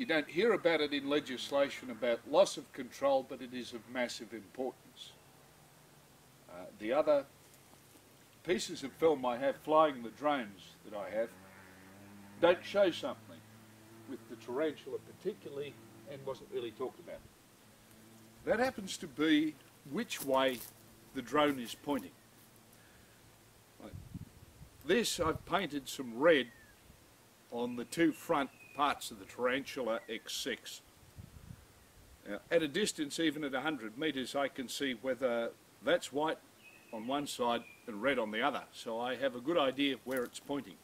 you don't hear about it in legislation about loss of control, but it is of massive importance. Uh, the other pieces of film I have flying the drones that I have don't show something with the tarantula particularly and wasn't really talked about. That happens to be which way the drone is pointing. This I've painted some red on the two front parts of the Tarantula X6. Now, at a distance, even at 100 metres, I can see whether that's white on one side and red on the other, so I have a good idea where it's pointing.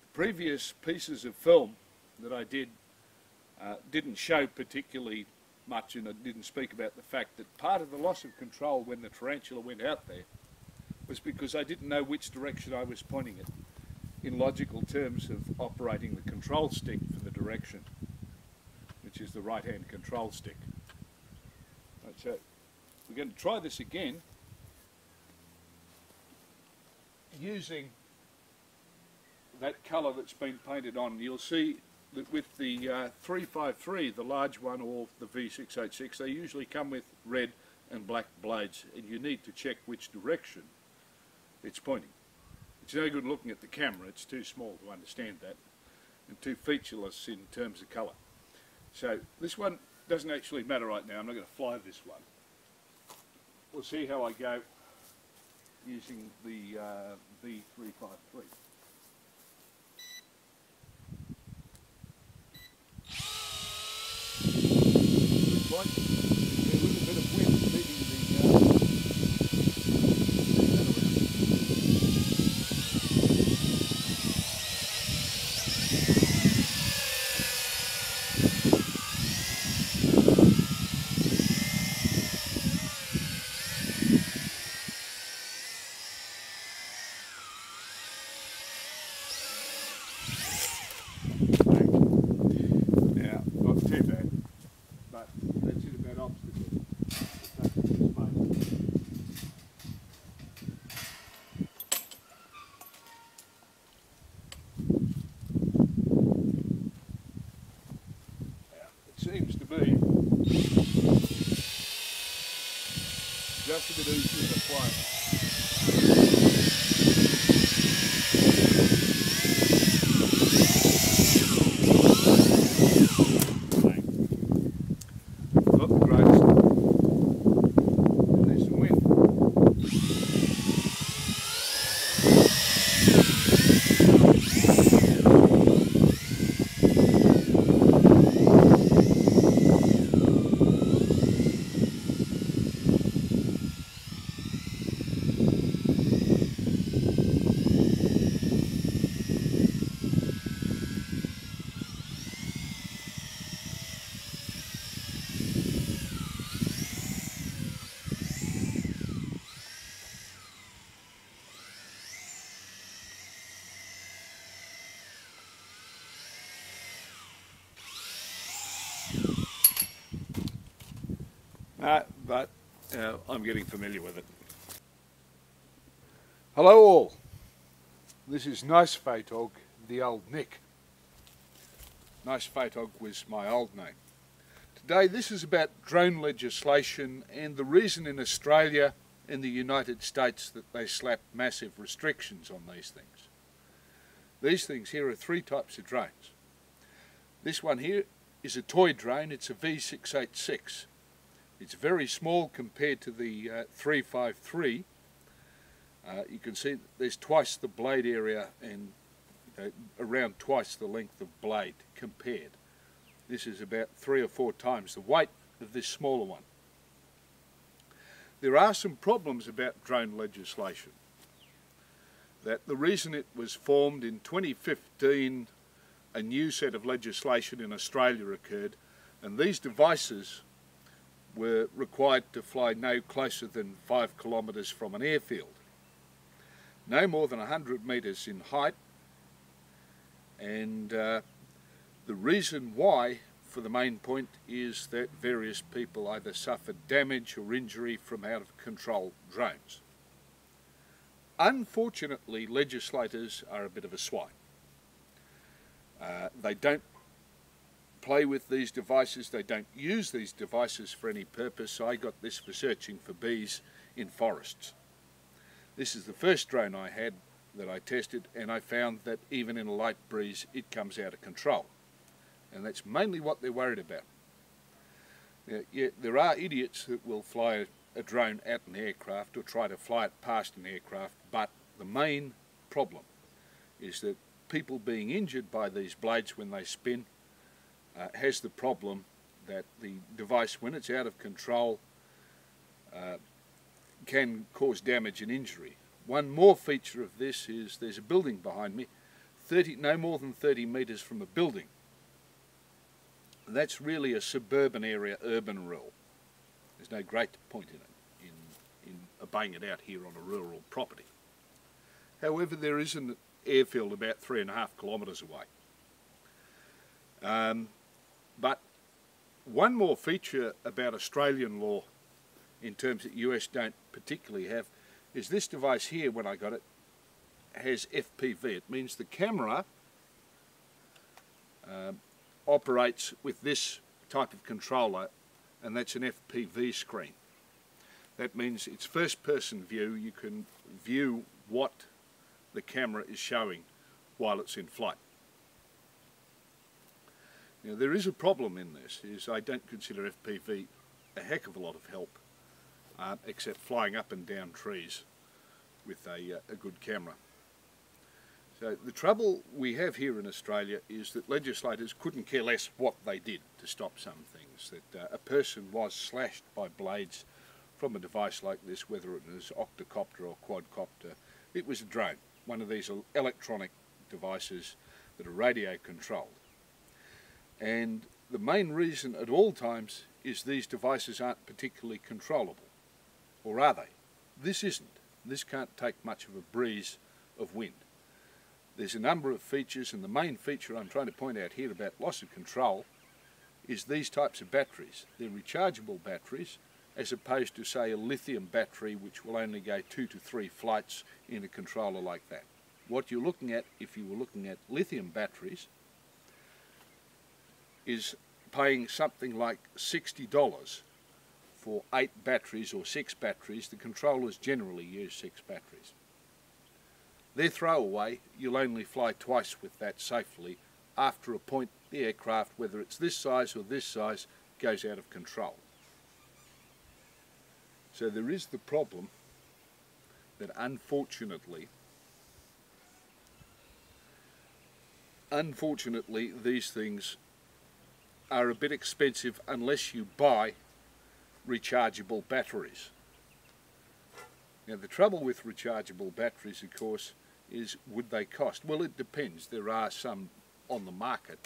The previous pieces of film that I did uh, didn't show particularly much and it didn't speak about the fact that part of the loss of control when the tarantula went out there was because I didn't know which direction I was pointing it in logical terms of operating the control stick for the direction, which is the right hand control stick. Right, so we're going to try this again using that colour that's been painted on. You'll see that with the uh, 353, the large one, or the V686, they usually come with red and black blades, and you need to check which direction it's pointing. It's no good looking at the camera, it's too small to understand that, and too featureless in terms of colour. So this one doesn't actually matter right now, I'm not going to fly this one. We'll see how I go using the uh, V353. seems uh, I'm getting familiar with it. Hello all. This is Nice Phaetog, the old Nick. Nice Phaetog was my old name. Today this is about drone legislation and the reason in Australia and the United States that they slap massive restrictions on these things. These things here are three types of drones. This one here is a toy drone, it's a V686. It's very small compared to the uh, 353. Uh, you can see there's twice the blade area and uh, around twice the length of blade compared. This is about three or four times the weight of this smaller one. There are some problems about drone legislation. That the reason it was formed in 2015, a new set of legislation in Australia occurred, and these devices were required to fly no closer than five kilometres from an airfield, no more than 100 metres in height, and uh, the reason why, for the main point, is that various people either suffered damage or injury from out of control drones. Unfortunately, legislators are a bit of a swine. Uh, they don't play with these devices, they don't use these devices for any purpose. I got this for searching for bees in forests. This is the first drone I had that I tested and I found that even in a light breeze it comes out of control. And that's mainly what they're worried about. Now, yeah, there are idiots that will fly a drone at an aircraft or try to fly it past an aircraft, but the main problem is that people being injured by these blades when they spin uh, has the problem that the device, when it's out of control, uh, can cause damage and injury. One more feature of this is there's a building behind me, 30, no more than 30 metres from a building. That's really a suburban area urban rule. There's no great point in it, in, in obeying it out here on a rural property. However, there is an airfield about three and a half kilometres away. Um, but one more feature about Australian law in terms that US don't particularly have is this device here when I got it has FPV. It means the camera um, operates with this type of controller and that's an FPV screen. That means it's first person view, you can view what the camera is showing while it's in flight. Now there is a problem in this, is I don't consider FPV a heck of a lot of help uh, except flying up and down trees with a, uh, a good camera. So the trouble we have here in Australia is that legislators couldn't care less what they did to stop some things. That uh, a person was slashed by blades from a device like this, whether it was octocopter or quadcopter. It was a drone, one of these electronic devices that are radio controlled. And the main reason at all times is these devices aren't particularly controllable. Or are they? This isn't. This can't take much of a breeze of wind. There's a number of features and the main feature I'm trying to point out here about loss of control is these types of batteries. They're rechargeable batteries as opposed to say a lithium battery which will only go two to three flights in a controller like that. What you're looking at if you were looking at lithium batteries is paying something like $60 for eight batteries or six batteries. The controllers generally use six batteries. They're throwaway, you'll only fly twice with that safely after a point the aircraft, whether it's this size or this size, goes out of control. So there is the problem that unfortunately, unfortunately these things are a bit expensive unless you buy rechargeable batteries. Now the trouble with rechargeable batteries of course is would they cost? Well, it depends. There are some on the market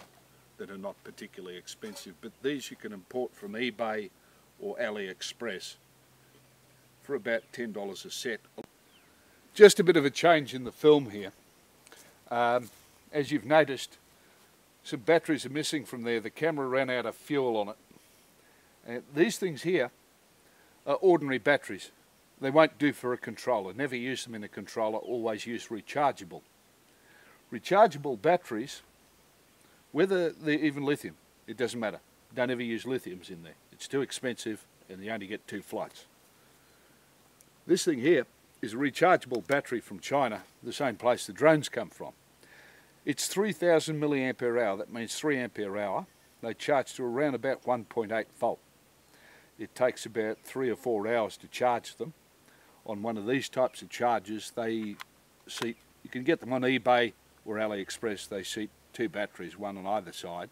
that are not particularly expensive, but these you can import from eBay or AliExpress for about $10 a set. Just a bit of a change in the film here. Um, as you've noticed, some batteries are missing from there. The camera ran out of fuel on it. And these things here are ordinary batteries. They won't do for a controller. Never use them in a controller, always use rechargeable. Rechargeable batteries, whether they're even lithium, it doesn't matter. Don't ever use lithiums in there. It's too expensive and you only get two flights. This thing here is a rechargeable battery from China, the same place the drones come from. It's 3000 milliampere hour, that means 3 ampere hour. They charge to around about 1.8 volt. It takes about three or four hours to charge them on one of these types of chargers, they seat, you can get them on eBay or AliExpress, they seat two batteries, one on either side.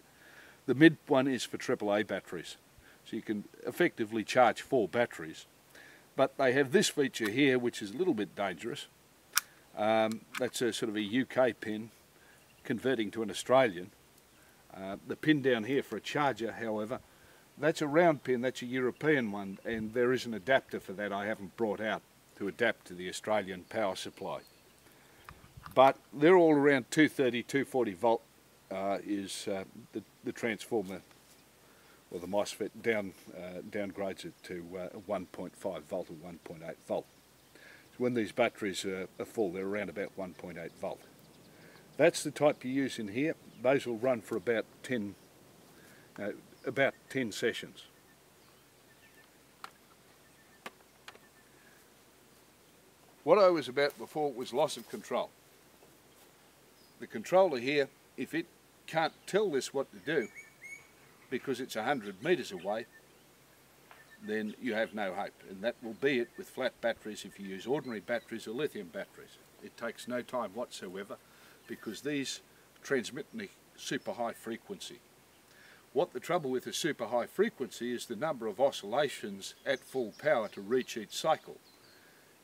The mid one is for AAA batteries, so you can effectively charge four batteries. But they have this feature here, which is a little bit dangerous. Um, that's a sort of a UK pin converting to an Australian. Uh, the pin down here for a charger, however, that's a round pin, that's a European one, and there is an adapter for that I haven't brought out to adapt to the Australian power supply. But they're all around 230, 240 volt uh, is uh, the, the, transformer or the MOSFET down uh, downgrades it to uh, 1.5 volt or 1.8 volt. So when these batteries are, are full, they're around about 1.8 volt. That's the type you use in here. Those will run for about 10, uh, about 10 sessions. What I was about before was loss of control. The controller here, if it can't tell this what to do, because it's 100 metres away, then you have no hope. And that will be it with flat batteries if you use ordinary batteries or lithium batteries. It takes no time whatsoever because these transmit in a super high frequency. What the trouble with a super high frequency is the number of oscillations at full power to reach each cycle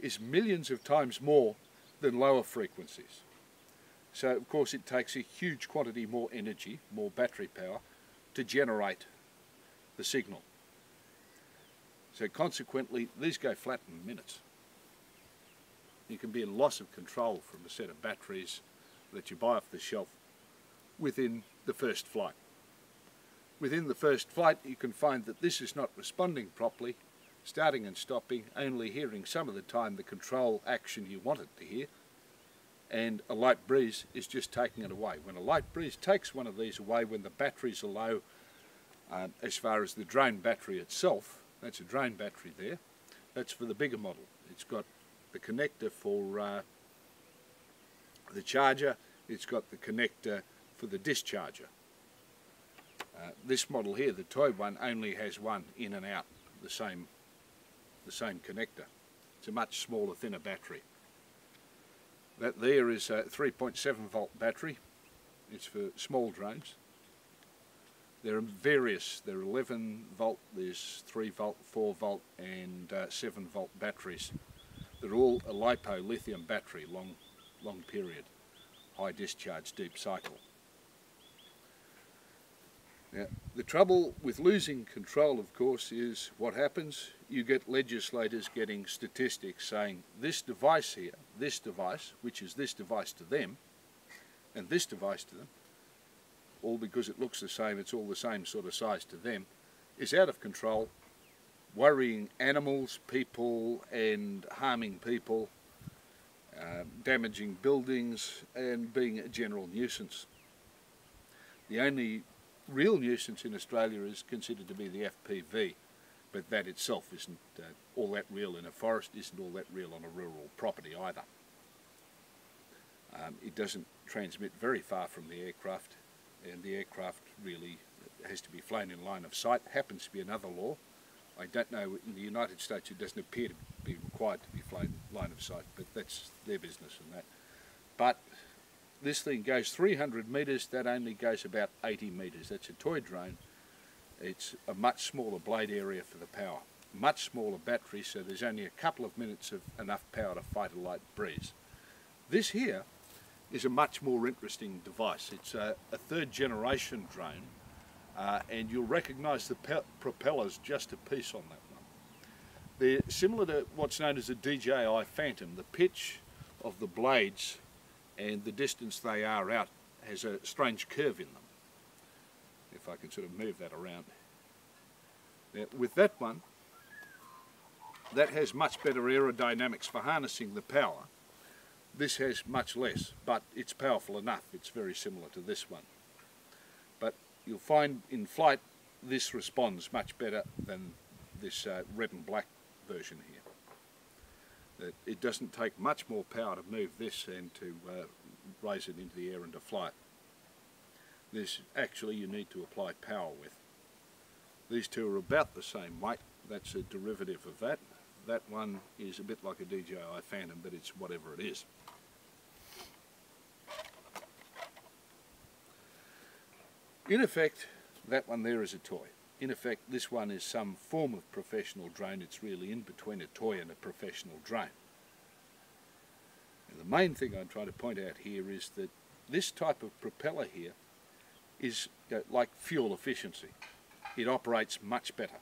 is millions of times more than lower frequencies. So of course it takes a huge quantity more energy, more battery power, to generate the signal. So consequently, these go flat in minutes. You can be in loss of control from a set of batteries that you buy off the shelf within the first flight. Within the first flight you can find that this is not responding properly, starting and stopping, only hearing some of the time the control action you want it to hear, and a light breeze is just taking it away. When a light breeze takes one of these away, when the batteries are low, um, as far as the drone battery itself, that's a drone battery there, that's for the bigger model. It's got the connector for uh, the charger, it's got the connector for the discharger. Uh, this model here, the toy one, only has one in and out, the same, the same connector. It's a much smaller, thinner battery. That there is a 3.7 volt battery. It's for small drones. There are various, there are 11 volt, there's 3 volt, 4 volt and uh, 7 volt batteries. They're all a LiPo lithium battery, long, long period, high discharge, deep cycle. Now, the trouble with losing control, of course, is what happens? You get legislators getting statistics saying this device here, this device, which is this device to them, and this device to them, all because it looks the same, it's all the same sort of size to them, is out of control, worrying animals, people, and harming people, uh, damaging buildings, and being a general nuisance. The only real nuisance in Australia is considered to be the FPV, but that itself isn't uh, all that real in a forest, isn't all that real on a rural property either. Um, it doesn't transmit very far from the aircraft, and the aircraft really has to be flown in line of sight. Happens to be another law. I don't know, in the United States it doesn't appear to be required to be flown line of sight, but that's their business and that. But this thing goes 300 metres, that only goes about 80 metres. That's a toy drone. It's a much smaller blade area for the power. Much smaller battery, so there's only a couple of minutes of enough power to fight a light breeze. This here is a much more interesting device. It's a, a third generation drone, uh, and you'll recognise the propellers just a piece on that one. They're similar to what's known as a DJI Phantom. The pitch of the blades and the distance they are out has a strange curve in them. If I can sort of move that around. Now, with that one, that has much better aerodynamics for harnessing the power. This has much less, but it's powerful enough. It's very similar to this one. You'll find in flight this responds much better than this uh, red and black version here that it doesn't take much more power to move this and to uh, raise it into the air and to fly it. This actually you need to apply power with. These two are about the same weight, that's a derivative of that. That one is a bit like a DJI Phantom but it's whatever it is. In effect, that one there is a toy. In effect, this one is some form of professional drone. It's really in between a toy and a professional drone. And the main thing I'm trying to point out here is that this type of propeller here is uh, like fuel efficiency. It operates much better.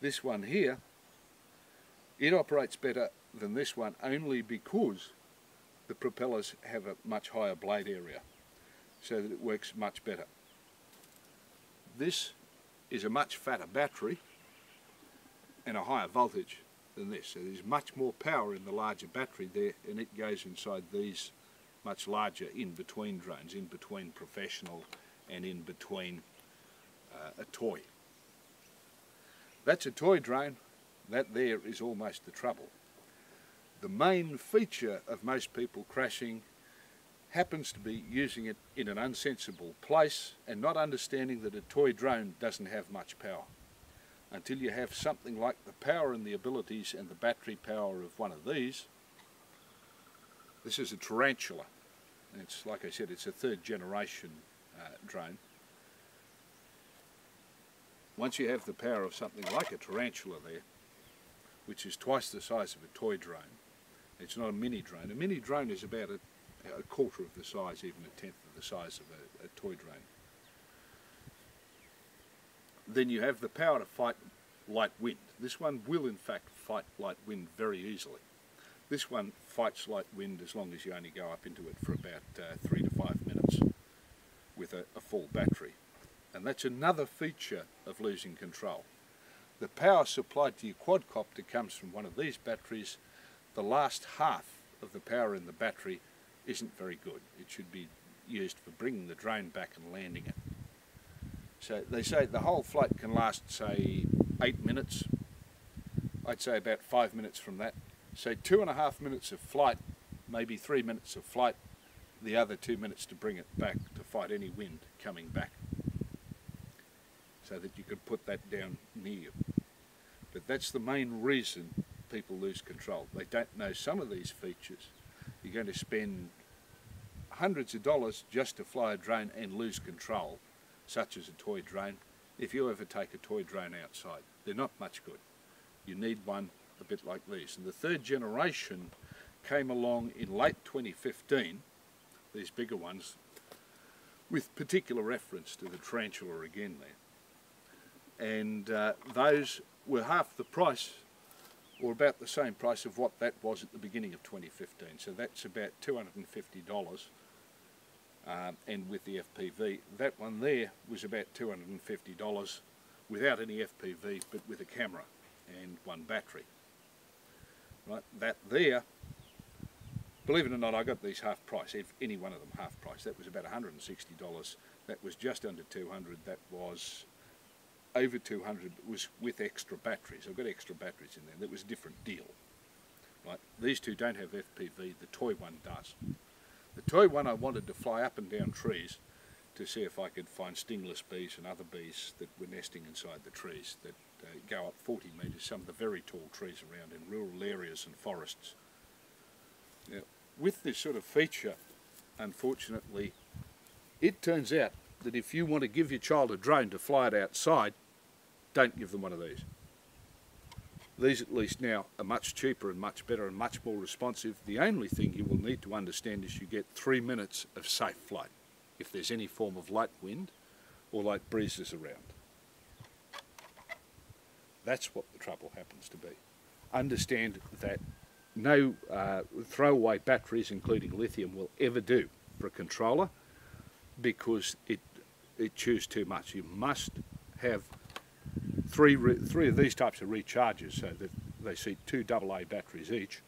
This one here, it operates better than this one only because the propellers have a much higher blade area so that it works much better. This is a much fatter battery and a higher voltage than this. So there's much more power in the larger battery there and it goes inside these much larger in-between drones, in between professional and in between uh, a toy. That's a toy drone. That there is almost the trouble. The main feature of most people crashing happens to be using it in an unsensible place and not understanding that a toy drone doesn't have much power. Until you have something like the power and the abilities and the battery power of one of these, this is a tarantula. It's like I said, it's a third generation uh, drone. Once you have the power of something like a tarantula there, which is twice the size of a toy drone, it's not a mini drone. A mini drone is about a a quarter of the size, even a tenth of the size of a, a toy drone. Then you have the power to fight light wind. This one will in fact fight light wind very easily. This one fights light wind as long as you only go up into it for about uh, three to five minutes with a, a full battery. And that's another feature of losing control. The power supplied to your quadcopter comes from one of these batteries. The last half of the power in the battery isn't very good. It should be used for bringing the drone back and landing it. So they say the whole flight can last, say, eight minutes. I'd say about five minutes from that. So two and a half minutes of flight, maybe three minutes of flight, the other two minutes to bring it back to fight any wind coming back. So that you could put that down near you. But that's the main reason people lose control. They don't know some of these features you're going to spend hundreds of dollars just to fly a drone and lose control, such as a toy drone, if you ever take a toy drone outside. They're not much good. You need one a bit like these. And the third generation came along in late 2015, these bigger ones, with particular reference to the tarantula again there. And uh, those were half the price or about the same price of what that was at the beginning of 2015. So that's about $250 um, and with the FPV. That one there was about $250 without any FPV but with a camera and one battery. Right, that there, believe it or not, I got these half price, if any one of them half price. That was about $160. That was just under 200. That was over 200 was with extra batteries. I've got extra batteries in there. That was a different deal. Right? These two don't have FPV. The toy one does. The toy one I wanted to fly up and down trees to see if I could find stingless bees and other bees that were nesting inside the trees that uh, go up 40 metres, some of the very tall trees around in rural areas and forests. Now, with this sort of feature, unfortunately, it turns out that if you want to give your child a drone to fly it outside, don't give them one of these. These at least now are much cheaper and much better and much more responsive. The only thing you will need to understand is you get three minutes of safe flight if there's any form of light wind or light breezes around. That's what the trouble happens to be. Understand that no uh, throwaway batteries, including lithium, will ever do for a controller because it, it chews too much. You must have three, three of these types of recharges so that they seat two AA batteries each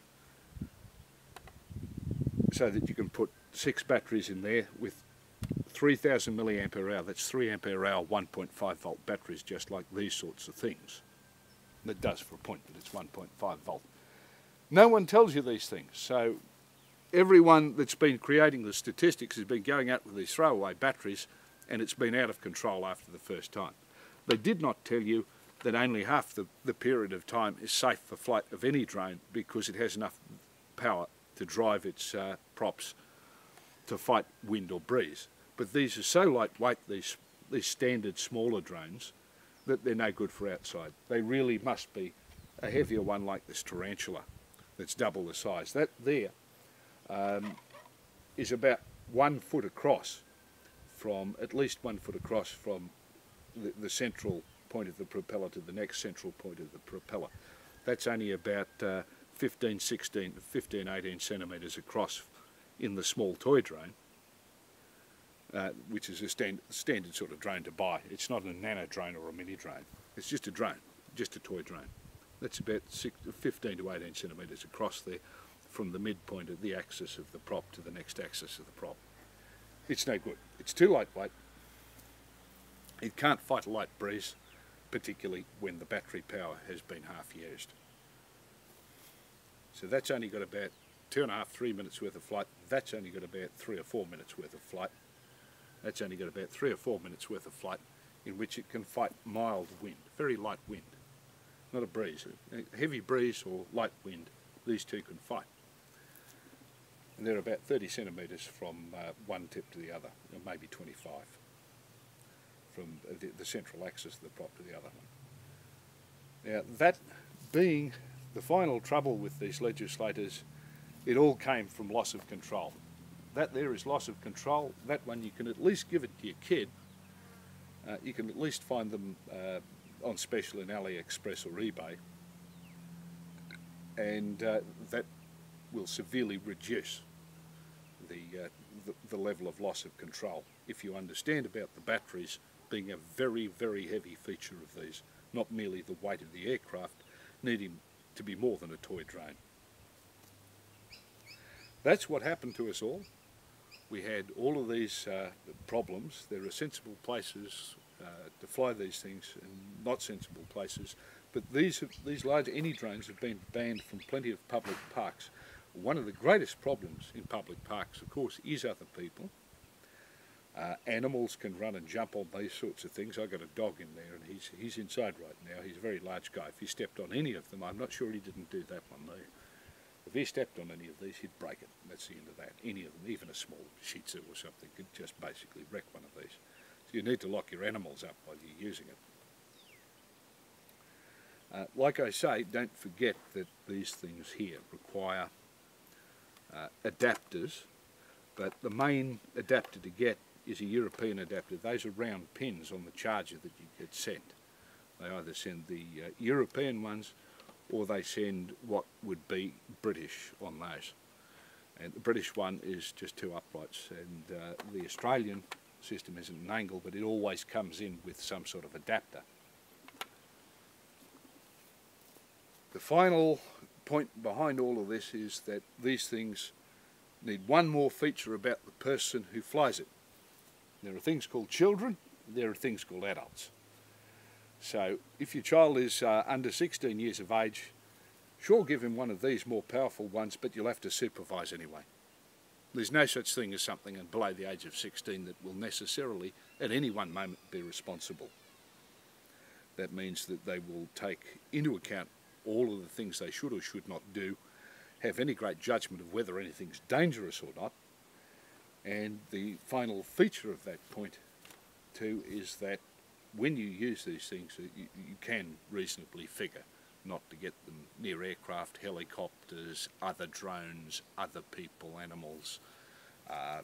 so that you can put six batteries in there with 3000 milliampere hour, that's 3 ampere hour 1.5 volt batteries just like these sorts of things. That does for a point that it's 1.5 volt. No one tells you these things, so everyone that's been creating the statistics has been going out with these throwaway batteries and it's been out of control after the first time. They did not tell you that only half the, the period of time is safe for flight of any drone because it has enough power to drive its uh, props to fight wind or breeze. But these are so lightweight, these, these standard smaller drones, that they're no good for outside. They really must be a heavier one like this tarantula that's double the size. That there um, is about one foot across from, at least one foot across from the, the, central point of the propeller to the next central point of the propeller. That's only about uh, 15, 16, 15, 18 centimetres across in the small toy drone, uh, which is a stand, standard sort of drone to buy. It's not a nano drone or a mini drone. It's just a drone, just a toy drone. That's about six, 15 to 18 centimetres across there from the midpoint of the axis of the prop to the next axis of the prop. It's no good. It's too lightweight It can't fight a light breeze, particularly when the battery power has been half used. So that's only got about two and a half, three minutes worth of flight. That's only got about three or four minutes worth of flight. That's only got about three or four minutes worth of flight in which it can fight mild wind, very light wind, not a breeze. A heavy breeze or light wind, these two can fight. And they're about 30 centimetres from uh, one tip to the other, or maybe 25 from the, the central axis of the prop to the other one. Now that being the final trouble with these legislators, it all came from loss of control. That there is loss of control. That one you can at least give it to your kid. Uh, you can at least find them uh, on special in AliExpress or eBay. And uh, that will severely reduce the, uh, the, the level of loss of control. If you understand about the batteries being a very, very heavy feature of these, not merely the weight of the aircraft, needing to be more than a toy drone. That's what happened to us all. We had all of these uh, problems. There are sensible places uh, to fly these things and not sensible places. But these, these large any drones have been banned from plenty of public parks. One of the greatest problems in public parks, of course, is other people. Uh, animals can run and jump on these sorts of things. I've got a dog in there and he's, he's inside right now. He's a very large guy. If he stepped on any of them, I'm not sure he didn't do that one though. If he stepped on any of these, he'd break it. That's the end of that. Any of them, even a small Shih Tzu or something, could just basically wreck one of these. So you need to lock your animals up while you're using it. Uh, like I say, don't forget that these things here require uh, adapters, but the main adapter to get is a European adapter. Those are round pins on the charger that you get sent. They either send the uh, European ones or they send what would be British on those. And the British one is just two uprights and uh, the Australian system isn't an angle but it always comes in with some sort of adapter. The final point behind all of this is that these things need one more feature about the person who flies it. There are things called children, there are things called adults. So if your child is uh, under 16 years of age, sure give him one of these more powerful ones, but you'll have to supervise anyway. There's no such thing as something below the age of 16 that will necessarily, at any one moment, be responsible. That means that they will take into account all of the things they should or should not do, have any great judgment of whether anything's dangerous or not, and the final feature of that point too is that when you use these things, you, you can reasonably figure not to get them near aircraft, helicopters, other drones, other people, animals, uh,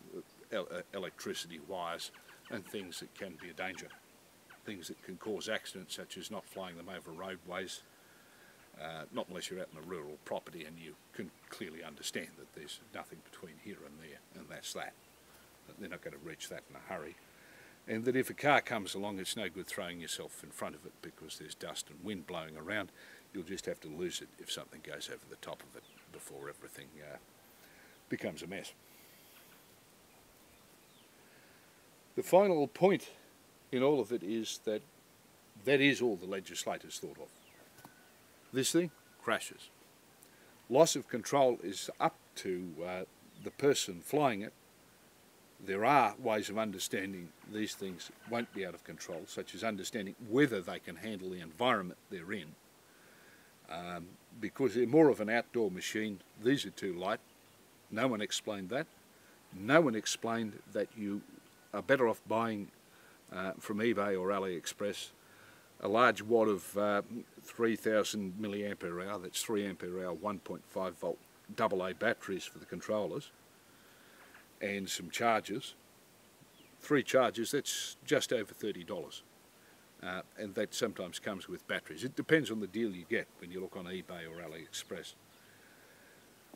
el electricity wires, and things that can be a danger. Things that can cause accidents, such as not flying them over roadways, uh, not unless you're out in a rural property and you can clearly understand that there's nothing between here and there, and that's that they're not going to reach that in a hurry. And that if a car comes along, it's no good throwing yourself in front of it because there's dust and wind blowing around. You'll just have to lose it if something goes over the top of it before everything uh, becomes a mess. The final point in all of it is that that is all the legislators thought of. This thing crashes. Loss of control is up to uh, the person flying it there are ways of understanding these things won't be out of control, such as understanding whether they can handle the environment they're in. Um, because they're more of an outdoor machine, these are too light. No one explained that. No one explained that you are better off buying uh, from eBay or AliExpress a large wad of uh, 3000 milliampere hour, that's 3 ampere hour, 1.5 volt AA batteries for the controllers, and some charges, three charges, that's just over $30. Uh, and that sometimes comes with batteries. It depends on the deal you get when you look on eBay or AliExpress.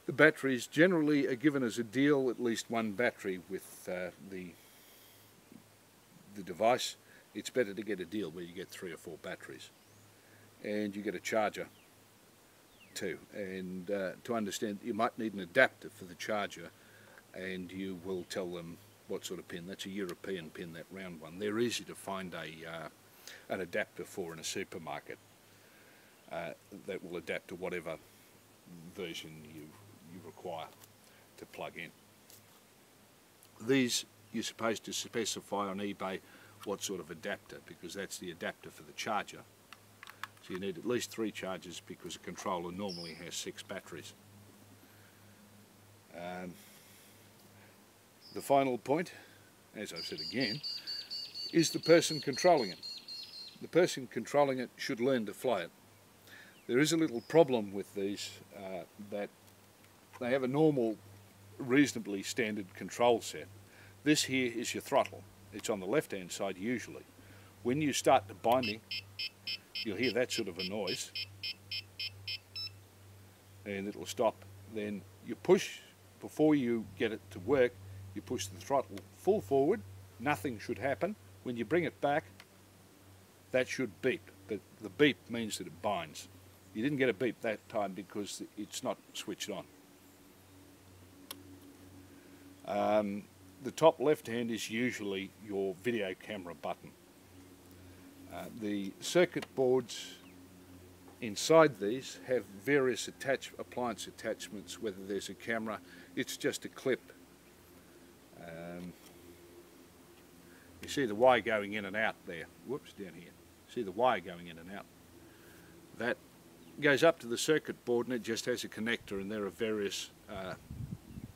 The batteries generally are given as a deal, at least one battery with uh, the, the device. It's better to get a deal where you get three or four batteries. And you get a charger too. And uh, to understand, you might need an adapter for the charger and you will tell them what sort of pin. That's a European pin, that round one. They're easy to find a uh, an adapter for in a supermarket uh, that will adapt to whatever version you, you require to plug in. These you're supposed to specify on eBay what sort of adapter because that's the adapter for the charger. So you need at least three chargers because a controller normally has six batteries. Um, the final point, as I've said again, is the person controlling it. The person controlling it should learn to fly it. There is a little problem with these uh, that they have a normal, reasonably standard control set. This here is your throttle. It's on the left hand side usually. When you start the binding, you'll hear that sort of a noise and it'll stop. Then you push, before you get it to work, you push the throttle full forward, nothing should happen. When you bring it back, that should beep, but the beep means that it binds. You didn't get a beep that time because it's not switched on. Um, the top left hand is usually your video camera button. Uh, the circuit boards inside these have various attach appliance attachments, whether there's a camera, it's just a clip. You see the wire going in and out there. Whoops, down here. See the wire going in and out. That goes up to the circuit board and it just has a connector and there are various uh,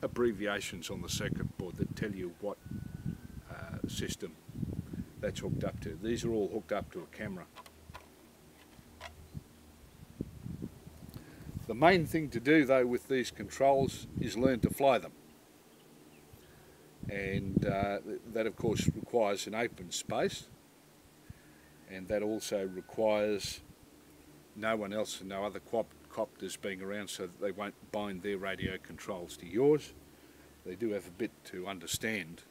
abbreviations on the circuit board that tell you what uh, system that's hooked up to. These are all hooked up to a camera. The main thing to do though with these controls is learn to fly them. And uh, that of course requires an open space and that also requires no one else and no other copters being around so that they won't bind their radio controls to yours. They do have a bit to understand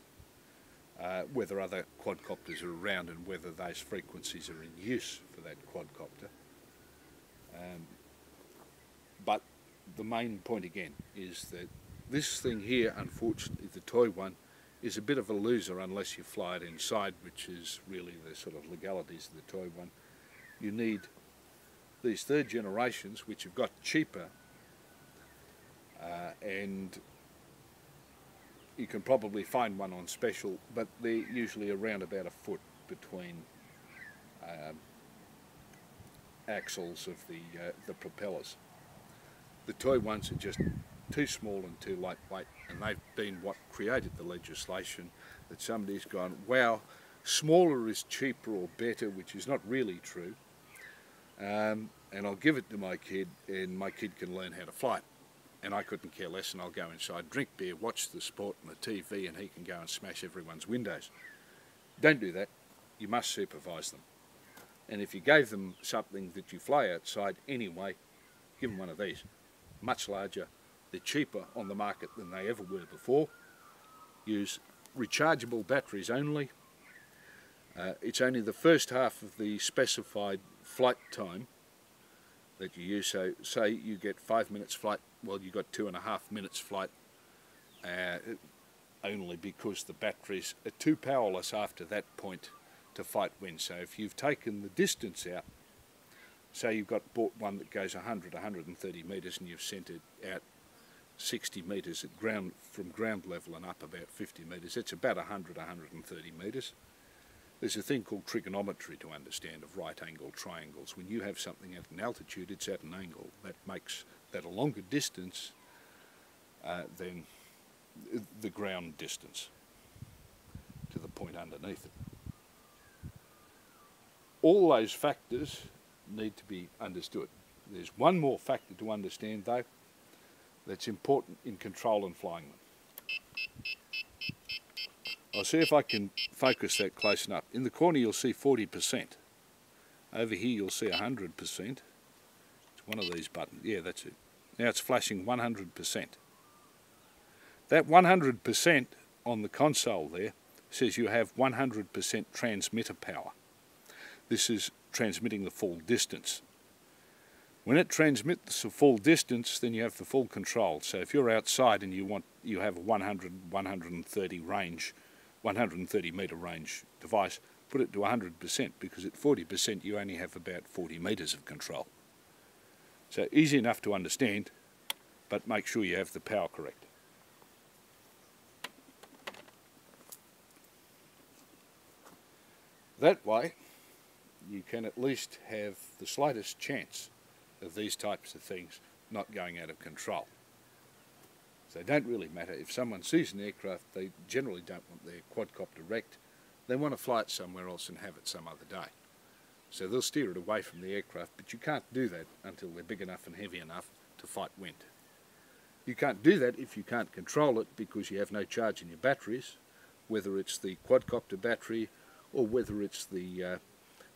uh, whether other quadcopters are around and whether those frequencies are in use for that quadcopter. Um, but the main point again is that this thing here, unfortunately, the toy one, is a bit of a loser unless you fly it inside, which is really the sort of legalities of the toy one. You need these third generations, which have got cheaper, uh, and you can probably find one on special, but they're usually around about a foot between um, axles of the uh, the propellers. The toy ones are just too small and too lightweight, and they've been what created the legislation that somebody's gone, wow, smaller is cheaper or better, which is not really true um, and I'll give it to my kid and my kid can learn how to fly and I couldn't care less and I'll go inside, drink beer, watch the sport on the TV and he can go and smash everyone's windows. Don't do that. You must supervise them. And if you gave them something that you fly outside anyway, give them one of these. Much larger, they're cheaper on the market than they ever were before. Use rechargeable batteries only. Uh, it's only the first half of the specified flight time that you use. So say you get five minutes flight, well you got two and a half minutes flight uh, only because the batteries are too powerless after that point to fight wind. So if you've taken the distance out, say you've got bought one that goes 100, 130 metres and you've sent it out 60 metres at ground from ground level and up about 50 metres, it's about 100, 130 metres. There's a thing called trigonometry to understand of right angle triangles. When you have something at an altitude, it's at an angle. That makes that a longer distance uh, than the ground distance to the point underneath it. All those factors need to be understood. There's one more factor to understand though that's important in control and flying them. I'll see if I can focus that close enough. In the corner you'll see 40%. Over here you'll see 100%. It's one of these buttons. Yeah, that's it. Now it's flashing 100%. That 100% on the console there says you have 100% transmitter power. This is transmitting the full distance. When it transmits the full distance, then you have the full control. So if you're outside and you want you have a 100, 130 range 130 metre range device, put it to 100% because at 40% you only have about 40 metres of control. So easy enough to understand, but make sure you have the power correct. That way, you can at least have the slightest chance of these types of things not going out of control. So they don't really matter. If someone sees an aircraft, they generally don't want their quadcopter wrecked. They want to fly it somewhere else and have it some other day. So they'll steer it away from the aircraft, but you can't do that until they're big enough and heavy enough to fight wind. You can't do that if you can't control it because you have no charge in your batteries, whether it's the quadcopter battery or whether it's the uh,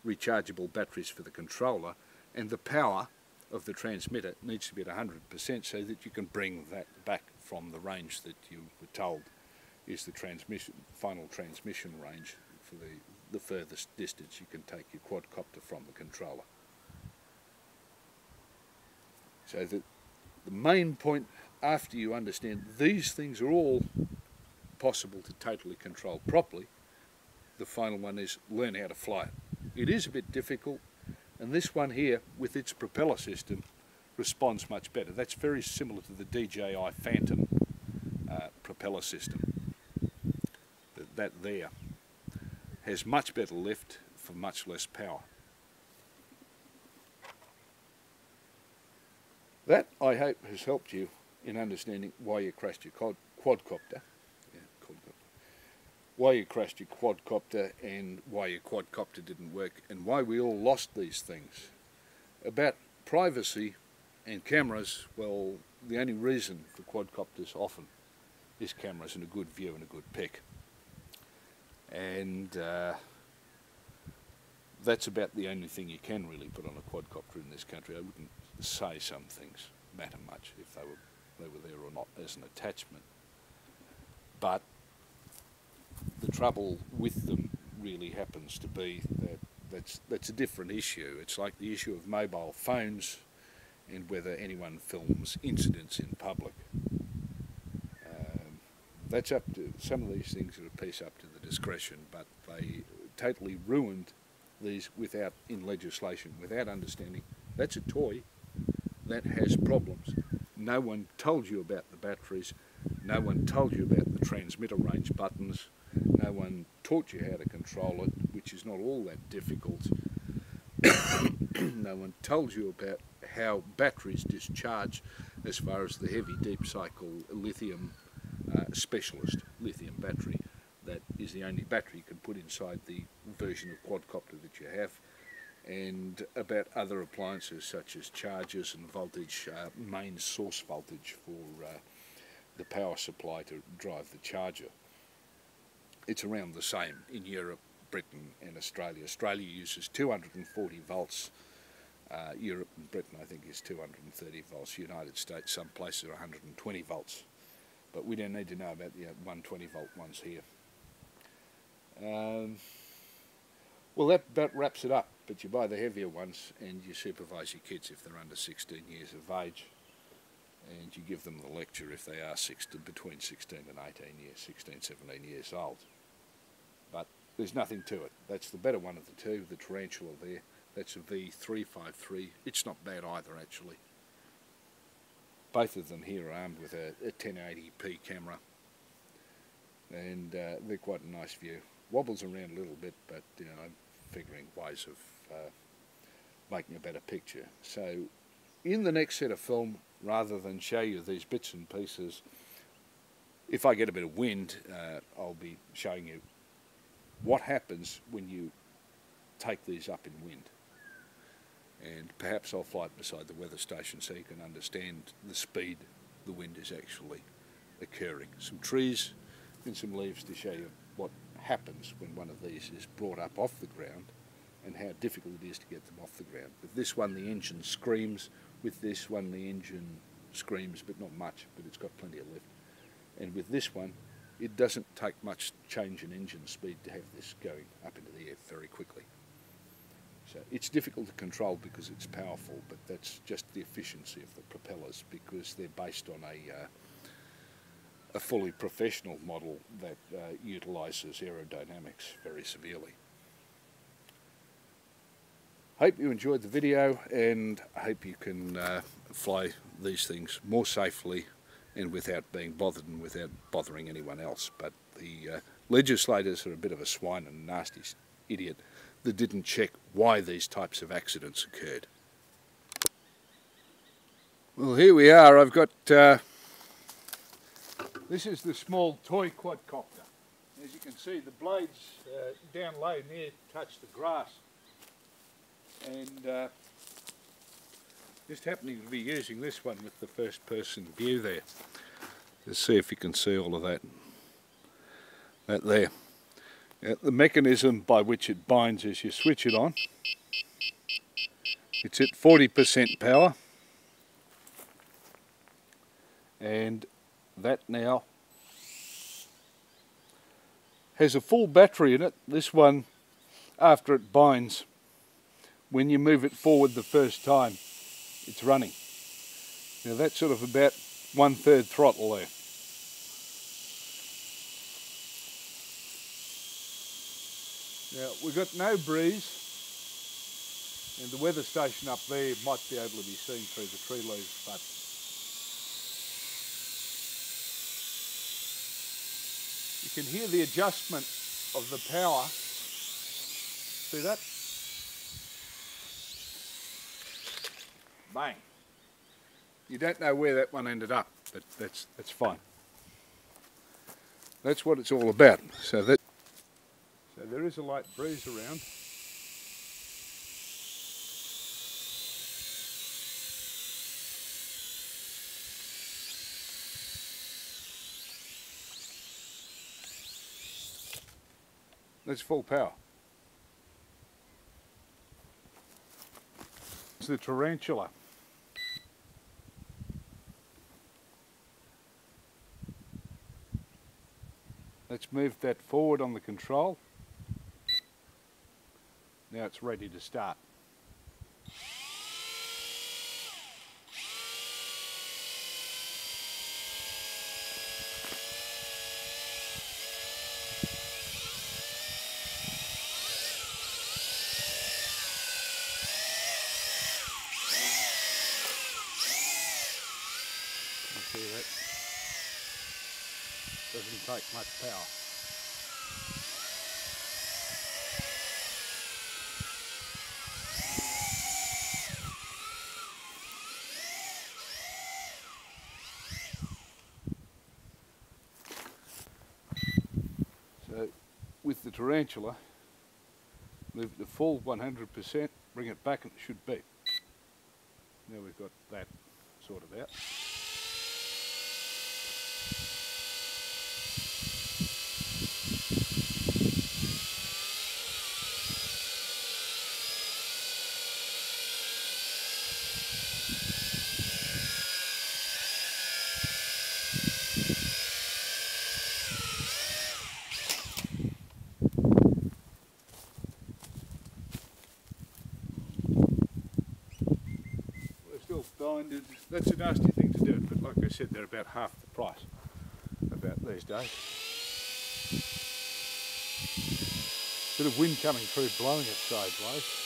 rechargeable batteries for the controller, and the power of the transmitter needs to be at 100% so that you can bring that back from the range that you were told is the transmission, final transmission range for the, the furthest distance you can take your quadcopter from the controller. So the, the main point after you understand these things are all possible to totally control properly, the final one is learn how to fly it. It is a bit difficult, and this one here, with its propeller system, responds much better. That's very similar to the DJI Phantom uh, propeller system. That, that there has much better lift for much less power. That, I hope, has helped you in understanding why you crashed your quad quadcopter why you crashed your quadcopter and why your quadcopter didn't work and why we all lost these things. About privacy and cameras, well, the only reason for quadcopters often is cameras and a good view and a good pic. And uh, that's about the only thing you can really put on a quadcopter in this country. I wouldn't say some things matter much if they were, they were there or not as an attachment. But the trouble with them really happens to be that that's, that's a different issue. It's like the issue of mobile phones and whether anyone films incidents in public. Um, that's up to, some of these things are a piece up to the discretion, but they totally ruined these without, in legislation, without understanding. That's a toy that has problems. No one told you about the batteries, no one told you about the transmitter range buttons, no one taught you how to control it, which is not all that difficult. no one told you about how batteries discharge as far as the heavy deep cycle lithium uh, specialist lithium battery. That is the only battery you can put inside the version of quadcopter that you have. And about other appliances such as chargers and voltage, uh, main source voltage for uh, the power supply to drive the charger it's around the same in Europe, Britain and Australia. Australia uses 240 volts. Uh, Europe and Britain, I think, is 230 volts. United States, some places are 120 volts. But we don't need to know about the 120 volt ones here. Um, well, that about wraps it up. But you buy the heavier ones and you supervise your kids if they're under 16 years of age and you give them the lecture if they are 16, between 16 and 18 years, 16, 17 years old. There's nothing to it. That's the better one of the two, the Tarantula there. That's a V353. It's not bad either, actually. Both of them here are armed with a, a 1080p camera, and uh, they're quite a nice view. Wobbles around a little bit, but you know, I'm figuring ways of uh, making a better picture. So, in the next set of film, rather than show you these bits and pieces. If I get a bit of wind, uh, I'll be showing you what happens when you take these up in wind. And perhaps I'll fly beside the weather station so you can understand the speed the wind is actually occurring. Some trees and some leaves to show you what happens when one of these is brought up off the ground and how difficult it is to get them off the ground. With this one the engine screams, with this one, the engine screams, but not much, but it's got plenty of lift. And with this one, it doesn't take much change in engine speed to have this going up into the air very quickly. So it's difficult to control because it's powerful, but that's just the efficiency of the propellers because they're based on a, uh, a fully professional model that uh, utilises aerodynamics very severely. Hope you enjoyed the video and I hope you can uh, fly these things more safely and without being bothered and without bothering anyone else. But the uh, legislators are a bit of a swine and a nasty idiot that didn't check why these types of accidents occurred. Well, here we are. I've got. Uh, this is the small toy quadcopter. As you can see, the blades uh, down low near touch the grass. And uh, just happening to be using this one with the first person view there. Let's see if you can see all of that. That there. The mechanism by which it binds is you switch it on. It's at 40% power. And that now has a full battery in it. This one, after it binds, when you move it forward the first time, it's running. Now that's sort of about one third throttle there. Now we've got no breeze and the weather station up there might be able to be seen through the tree leaves but you can hear the adjustment of the power. See that? Bang. You don't know where that one ended up, but that's that's fine. That's what it's all about. So that so there is a light breeze around. That's full power. It's the tarantula. Let's move that forward on the control. Now it's ready to start. see that? Doesn't take much power. So with the tarantula, move it to full 100%, bring it back and it should beep. Now we've got that sorted out. We're binded. That's a nasty thing to do, but like I said, they're about half the price about these days. Bit of wind coming through, blowing it sideways.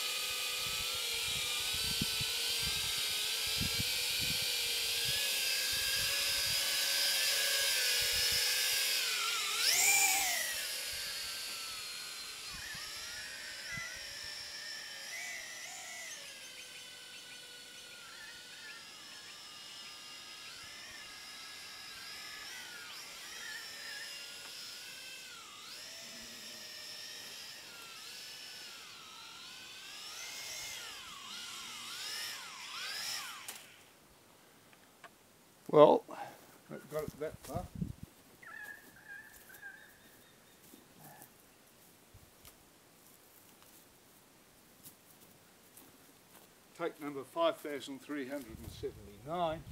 Take number 5379.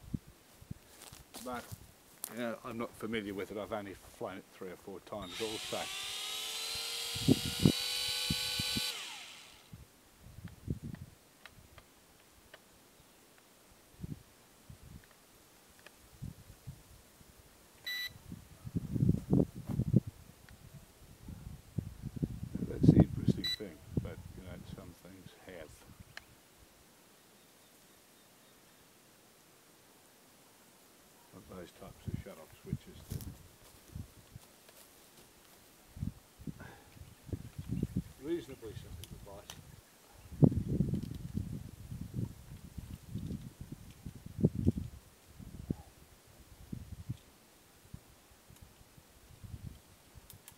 But you know, I'm not familiar with it. I've only flown it three or four times also.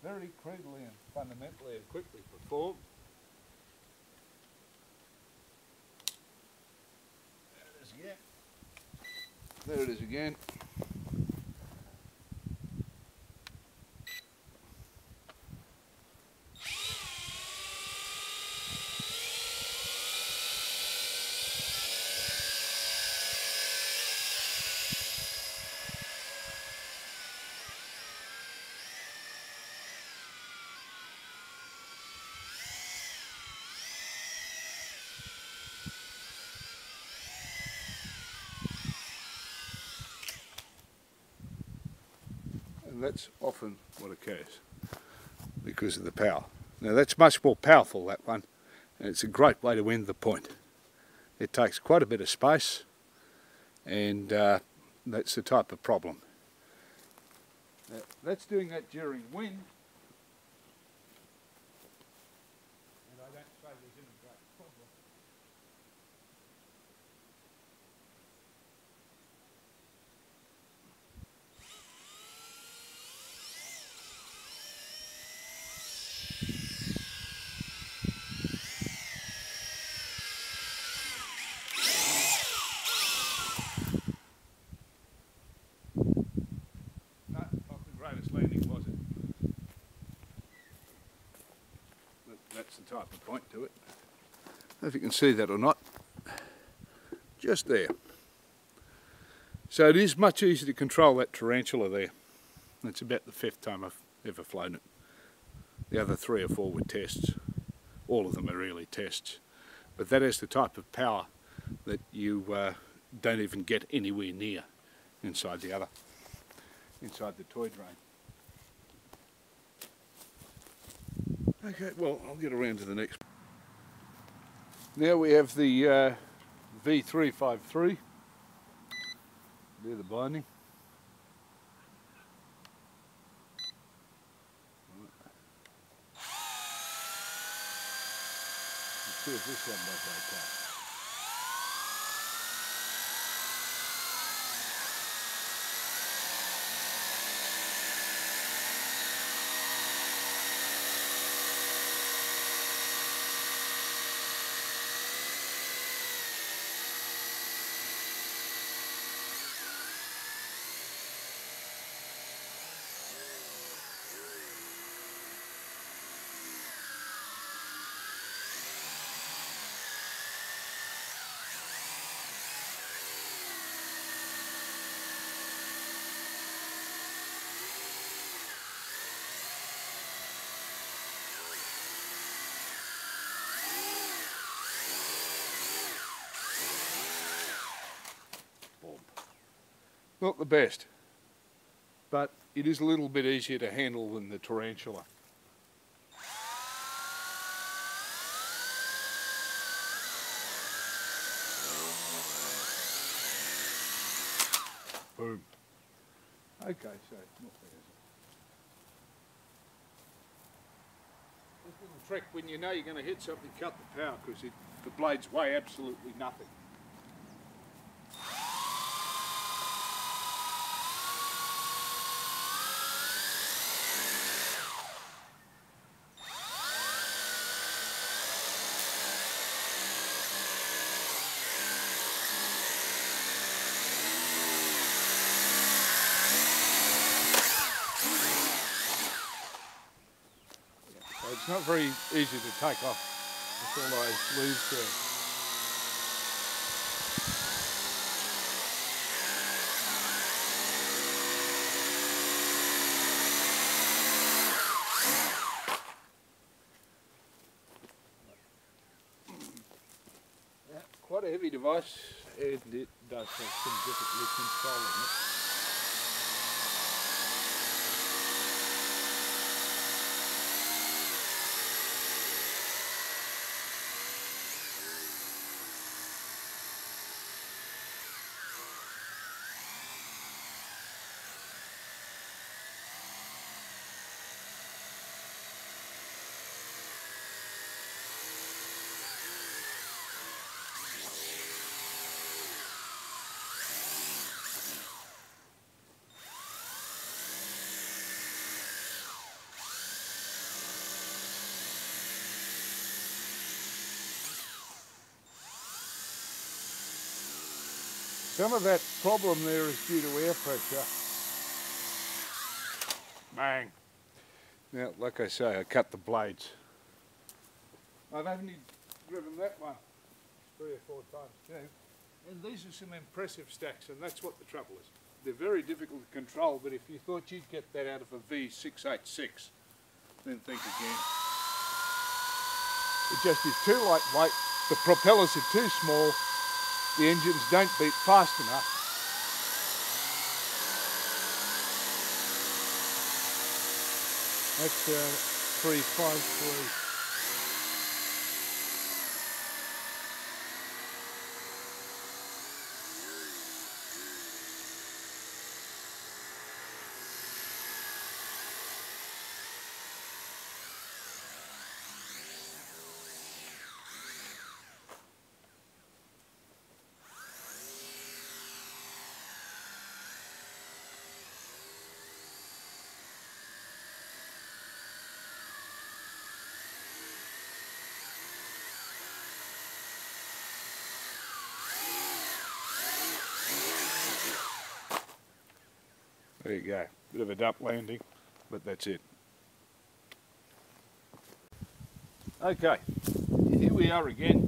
Very crudely and fundamentally and quickly performed. There it is again. There it is again. That's often what occurs because of the power. Now that's much more powerful that one and it's a great way to end the point. It takes quite a bit of space and uh, that's the type of problem. Now, that's doing that during wind and I don't say there's any great problem. No, not the greatest landing, was it? But that's the type of point to it. If you can see that or not. Just there. So it is much easier to control that tarantula there. It's about the fifth time I've ever flown it. The other three or four were tests. All of them are really tests. But that is the type of power that you uh, don't even get anywhere near inside the other inside the toy drain. Okay, well, I'll get around to the next. Now we have the uh, V353. There the binding. Let's see if this one does okay. Not the best, but it is a little bit easier to handle than the tarantula. Boom. Okay, so not? This little trick when you know you're going to hit something, cut the power because the blades weigh absolutely nothing. It's not very easy to take off with all those leaves there. Quite a heavy device and it does have some difficulty controlling it. Some of that problem there is due to air pressure. Bang. Now, like I say, I cut the blades. I've only driven that one three or four times too. And these are some impressive stacks, and that's what the trouble is. They're very difficult to control, but if you thought you'd get that out of a V686, then think again. It just is too lightweight, the propellers are too small, the engines don't beat fast enough. That's uh, 353. There you go. Bit of a dump landing, but that's it. Okay, here we are again.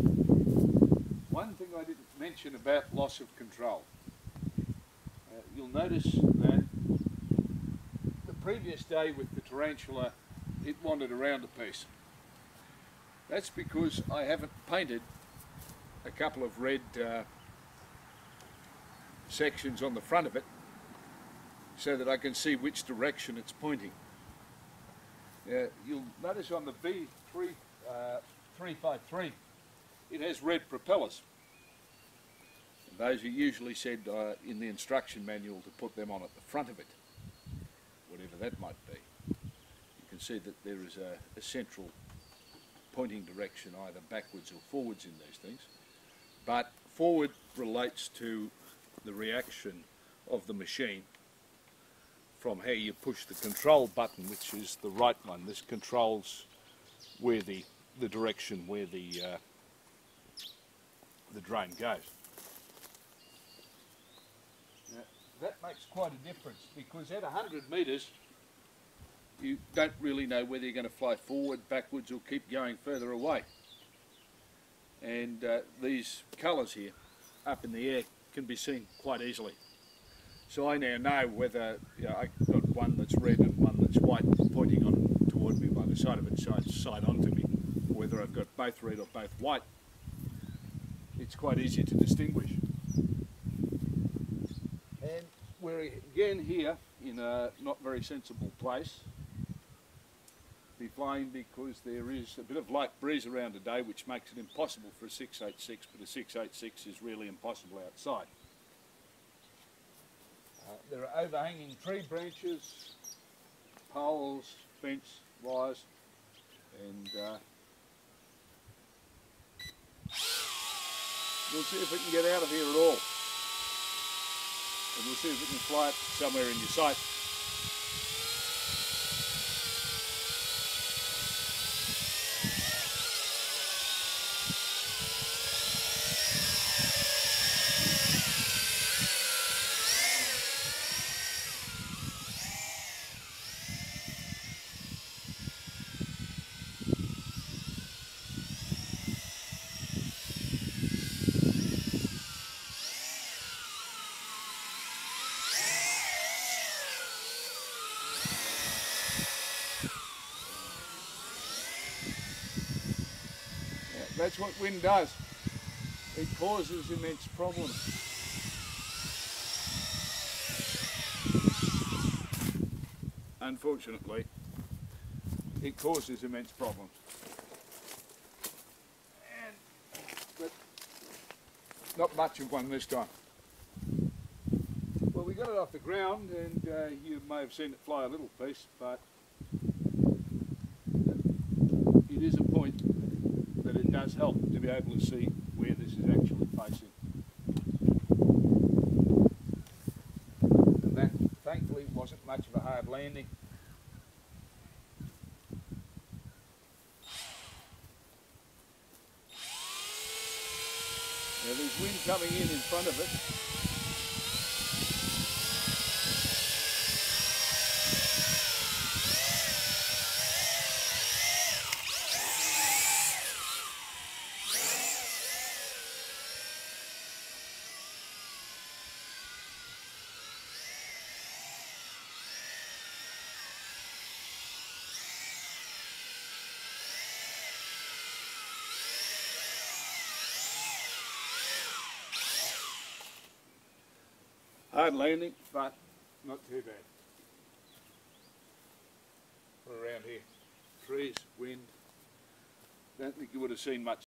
One thing I didn't mention about loss of control. Uh, you'll notice that the previous day with the tarantula, it wandered around a piece. That's because I haven't painted a couple of red uh, sections on the front of it so that I can see which direction it's pointing. Uh, you'll notice on the V3, uh, 353, it has red propellers. And those are usually said uh, in the instruction manual to put them on at the front of it, whatever that might be. You can see that there is a, a central pointing direction either backwards or forwards in these things. But forward relates to the reaction of the machine from how you push the control button, which is the right one. This controls where the the direction where the uh, the drain goes. That makes quite a difference because at 100 metres you don't really know whether you're going to fly forward, backwards or keep going further away. And uh, these colours here up in the air can be seen quite easily. So I now know whether you know, I've got one that's red and one that's white pointing on toward me by the side of it, side, side onto me, whether I've got both red or both white. It's quite easy to distinguish. And we're again here in a not very sensible place. Be flying because there is a bit of light breeze around today which makes it impossible for a 686 but a 686 is really impossible outside. Uh, there are overhanging tree branches, poles, fence, wires, and uh, we'll see if we can get out of here at all. And we'll see if we can fly it somewhere in your sight. That's what wind does. It causes immense problems. Unfortunately, it causes immense problems. And, but not much of one this time. Well, we got it off the ground and uh, you may have seen it fly a little piece, but it is a point does help to be able to see where this is actually facing. And that thankfully wasn't much of a hard landing. Now there's wind coming in in front of it Hard landing, but not too bad. What around here? Trees, wind. Don't think you would have seen much